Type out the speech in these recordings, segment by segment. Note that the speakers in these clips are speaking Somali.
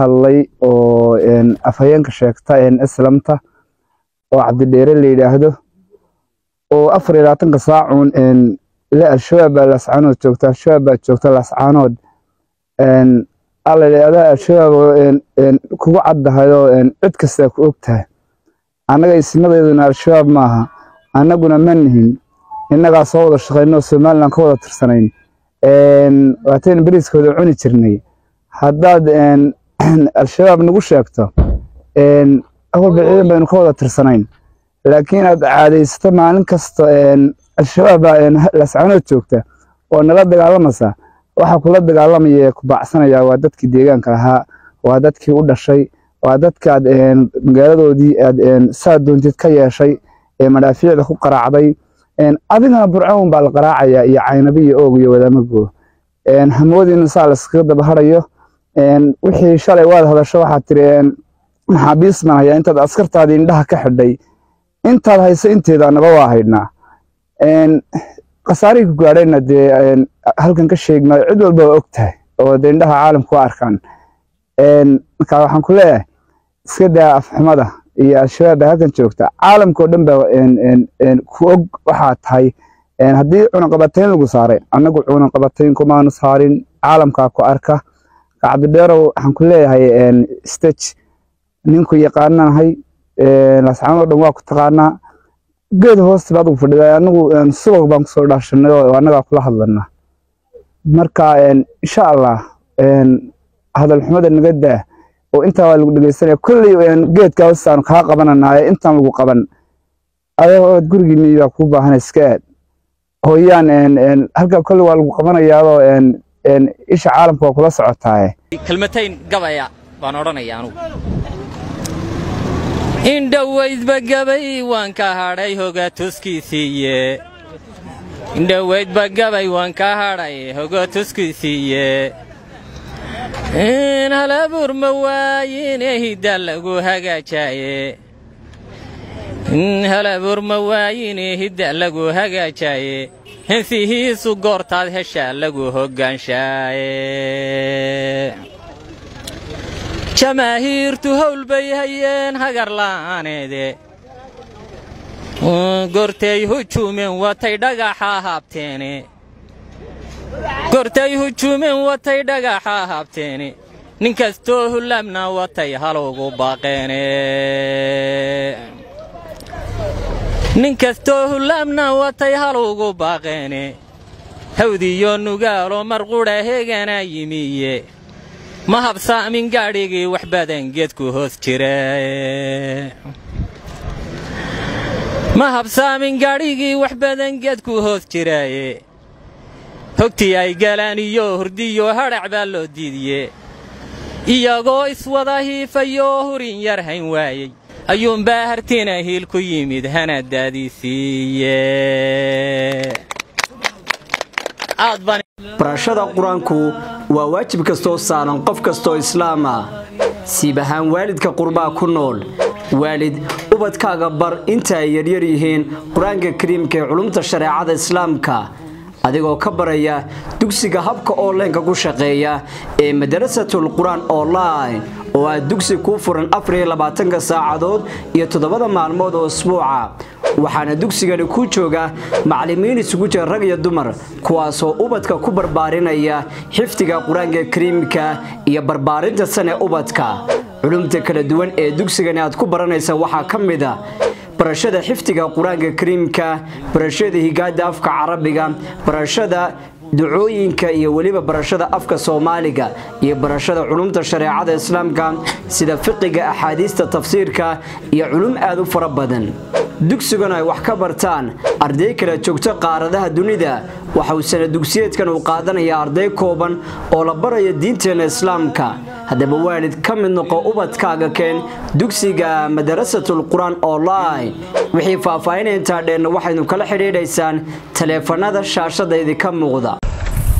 hadlay oo afhayeenka sheegta islamta oo cabdidheere la yidhaahdo oo afar iyo labaatanka saacuun ile al-shabaab baa lascaanood joogta al-shabaab baa joogta lascaanood adaa al-shabaab kugu caddahayoo cid kastaa ku og tahay. Annaga ismadeeduna al-shabaab maaha annaguna ma nihin. Innagaa soo wada shaqayno somalilan ka wada tirsanayn. Waataynu beriiskooda cuni jirnay. Haddaad al-shabaab nagu sheegto awalba ciidan baynu ka wada tirsanayn. Laakiin aad caadaysato maalin kasta al-shabaab baa lascaanood joogta oo nala dagaalamaysa waxa kula dagaalamaya ku baacsanaya waa dadkii deegaanka ahaa waa dadkii u dhashay waa dadkaad magaaladoodii aad saa doontid ka yeeshay ee madhaafiicda ku qaraacday. Adigana burcown baa la qaraacaya iyo caynabi iyo oog iyo wadaamago hamoodiina saa layskaga dabaharayo wixii shalay waad hadasho waxaad tiri maxaabiis baan hayaa intaad askartaadii indhaha ka xidhay. Intaad hayso inteeda anaba waa haydhnaa khasaarihii ku gaadhayna dee halkan ka sheegmaayo cid walba waa og oo dee indhaha caalamku waa arkaan. Marka waxaan ku leeyahay iska daa afxumada iyo al-shabaab baa halkan joogta. Caalamkao dhan baa ku og waxaa tahay haddii cunaqabatayn lagu saaray annagu cunaqabatayn kumaanu saarin caalamkaa ku arka cabdidheerow waxaan ku leeyahay stage. Ninku yaqaanahay lascaanoo dhan waa ku taqaanaa. Geed hoosta baad ugu fadhida anagu subag baan ku soo dhaashanay oo annagaa kula hadlana marka insha allah hadal xumada naga daa oo intaa waa lagu dhegeysanaya kolley geedkaa hoostaanu kaa qabananaa ee intaan lagu qaban. Adagoo gurigiinii baa kuu baahan iska aad. Hooyaan halkaa kolley waa lagu qabanayaadoo isha caalamka waa kula socotaaye kelmatayn gabaya baan odhanaya anugu. Indhowaydba gabay waan ka hadhay hoga tuskiisiiye indhowaydba gabay waan ka hadhay hoga tuskiisiiye in halabuur ma waayine hidda lagu hagaajaaye. In halabuur ma waayine hidda lagu hagaajaaye hensihiisu goortaad heshaa lagu hoggaanshaye jamaahiirtu howl bay hayeen hagar la'aaneede gortay hujuumeen watay dhagaxa haabteene gortay hujuumeen watay dhagaxa haabteene nin kastoo hullaabna watay halowgu baaqeene nin kastoo hullaabna watay halowgu baaqeene. Hawdiyo nugaalo marqudha heegana yimiye. Ma habsaamin gaadhigii wax badan geedku hoos jira ma habsaamin gaadhigii wax badan geedku hoos jiraaye hogtii ay galaan iyo hurdiyo hadhac baa loo diidiye iyagoo iswada hiifayoo hurin yar hayn waayey ayuunbaa hartina hiil ku yimid hanadaadiisiiye barashada qur'aanku waa waajib kastoo saaran qof kastoo islaam ah. Siib ahaan waalidka qurbaa ku nool. Waalid ubadkaaga bar inta ay yaryar yihiin qur'aanka kariimka ee culumta shareecada islaamka adigoo ka baraya dugsiga habka onlineka ku shaqeeya ee madarasatul qur'aan online oo ah dugsi kuu furan afariylabaatanka saacadood iyo toddobada maalmood oo isbuuca. Waxaana dugsigani ku jooga macallimiin isugu jira rag iyo dumar kuwaasoo ubadka ku barbaarinaya xifdiga qur'aanka kariimka iyo barbaarinta sane ubadka. Culumta kala duwan ee dugsigani aad ku baranaysa waxaa ka mid a barashada xifdiga qur'aanka kariimka barashada higaada afka carabiga barashada ducooyinka iyo weliba barashada afka soomaaliga iyo barashada culumta shareecada islaamka sida fiqiga axaadiista tafsiirka iyo culum aad u fara badan. Dugsigan ay wax ka bartaan arday kala joogto qaaradaha dunida waxa uu sana dugsiyeedkan uu qaadanaya arday kooban oo la baraya diinteena islaamka haddaba waalid ka mid noqo ubadkaaga keen dugsiga madarasatul qur'aan online. Wixii faahfaahinaya intaa dheenna waxaynu kala xidhiidhaysaan taleefanada shaashada idinka muuqda.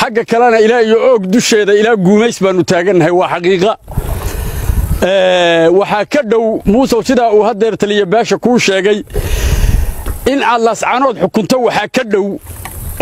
Xagga kalena ilaa iyo oog dusheeda ilaa guumays baannu taagannahay waa xaqiiqa. Waxaa ka dhow muusow sidaa uu haddeer taliya baasha kuu sheegay in aad laascanood xukunto waxaa ka dhow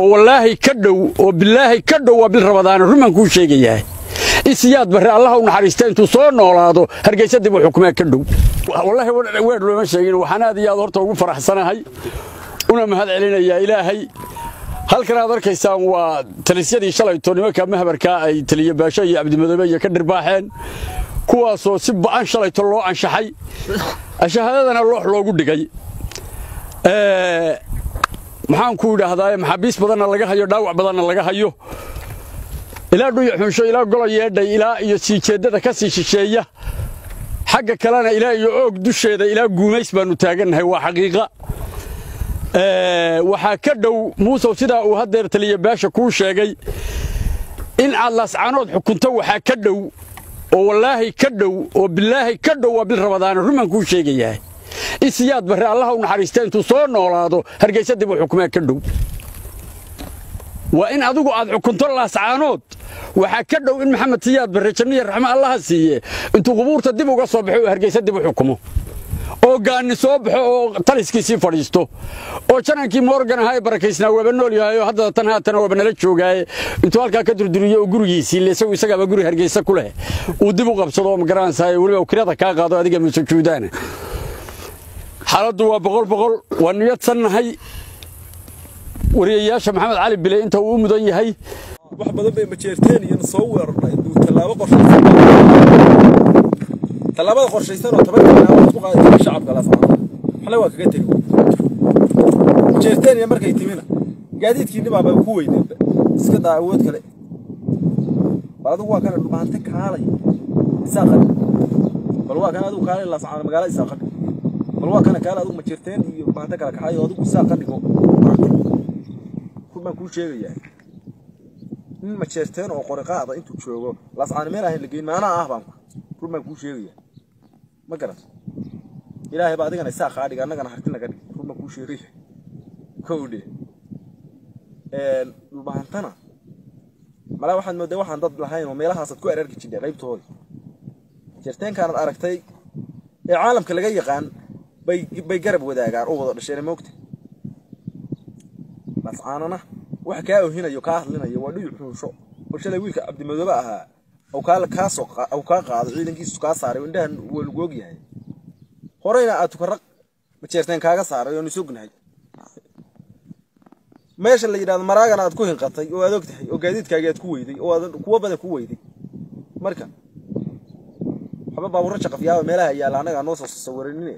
oo wallaahi ka dhow oo bilaahi ka dhow waa bil rabadaana rumaan kuu sheegayahay isiyaad barre allaha u naxariista intuu soo noolaado hargaysa dib u xukumaa ka dhow. Wallaahi weer looma sheegin waxaan aad iyo aad horta ugu faraxsanahay una mahad celinayaa ilaahay. Halkan aad arkaysaan waa talisyadii shalayto nimanka mahbarkaa ay taliya baasho iyo cabdimadoobe iyo ka dhirbaaxeen kuwaasoo si ba'an shalayto loo anshaxay. Shahaadadana loox loogu dhigay. Maxaan ku idhaahdaa maxaabiis badanna laga hayo dhaawac badanna laga hayo ilaa dhuya xunsho ilaa golo yeedhay ilaa iyo sii jeeddada ka sii shisheeya. Xagga kalena ilaa iyo oog dusheeda ilaa guumays baannu taagannahay waa xaqiiqa. Waxaa ka dhow muusow sidaa uu haddeer taliya baasha kuu sheegay in aad laascanood xukunto waxaa ka dhow oo wallaahi ka dhow oo bilaahi ka dhow waa bil rabadaana rumaan kuu sheegayahay isiyaad barre allaha u naxariista intuu soo noolaado hargaysa dib u xukumaa ka dhow. Waa in adigu aad xukunto laascaanood waxaa ka dhow in maxamed siyaad barre janniya raxmo allaha siiye intuu qubuurta dib uga soo baxo oo hargaysa dib u xukumo. Oo gaanni soo baxo oo taliskiisii fadhiisto. Oo janankii morgan ahaa ee barakaysnaa waaba nool yahay oo haddada tan haatana waaba nala joogaaye intuu halkaa ka durduriyo oo gurigiisii le isagu isagaaba guri hargaysa ku leh. Uu dib u qabsado oo magaranaysaay weliba kirada kaa qaado adiga masujuudaana xaaladdu waa boqol boqol waa niyadsannahay wariyayaasha maxamed cali bile inta uu u mudan yahay wax badan bay majeerteen iyana soo weerarnay tallaabo qorshe tallaabada qorshaysan oo toban tallaabo isku qaaday shacabka la socda waa kaga tegi. Majeerteen markay timina. Gaadiidkii nimaaba ku weydeen. Iska daa awood kale. Bal adigu waa kana dhumaante kaalay isaaqan bal waa kana adigu kaalay la socda magaalada isaaqan bal waa kana kaalay adigu majeerteen iyo dhumaante kala kaxay oo adigu isaaqan dhigo. Baan kuu sheegayaa nin majeerteen oo qoriqaada intuu joogo lascaan meel ahayn la geyn maanaa ah baan run kuu sheegayaa ma garan ilaahay baa adigana isaa kaa annagana harti naga dhig. Run kuu sheegaya. Kowdhe dhulbahantana malaa waxaad moodaa waxaan dad lahayn oo meelahaasaad ku ararki jidhay qaybtoodii majeerteenkaanaad aragtay ee caalamka laga yaqaan bay garab wadaagaan oo wada dhasheen moogta lascaanana wax kaa ohinayo kaa hadlinayo waa dhuyu xunsho. Oo shalay wiilka cabdimadoobe ahaa ou kaa qaado ciidankiisu kaa saaray indhahan waa lagu og yahay. Horeyna aad tukaraq majeerteen kaaga saaray oonu sognahay meesha la yidhahdo maraagana aad ku hinqatay oo aad og oo gaadiidkaagi aad ku weyday oo aad kuwo badan ku weyday. Marka waxba baabuurra jaqafyaaba meelaha yaalla annagaa noo soo sawiranine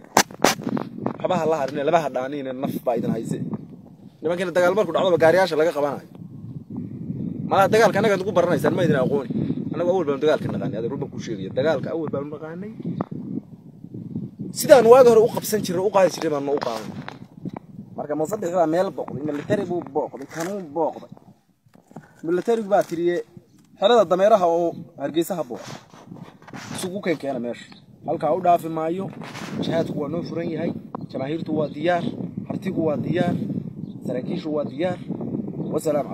waxba ha la harine laba hadhaanine naf baa idin hayse nimankiina dagaal marku dhacdoba gaariyaasha laga qabanayo malaha dagaalka annaga nugu baranaysaan ma idin aqooni. Annagu awal baanu dagaalka naqaanay adeer ruba kuu sheegaya. Dagaalka awal baanu naqaanay. Sidaan waagi hore u qabsan jirray u qaadi jirray baanu u qaadan. Marka musadix baa meel booqday military buu booqday kanuun booqday. Militarigu baa tiriye xerada dameeraha oo hargeysaha booqa isugu keen keena meesha. Halkaa u dhaafi maayo jihaadku waa noo furan yahay jamaahiirtu waa diyaar hartigu waa diyaar saraakiishu waa diyaar wasalaamu calaykum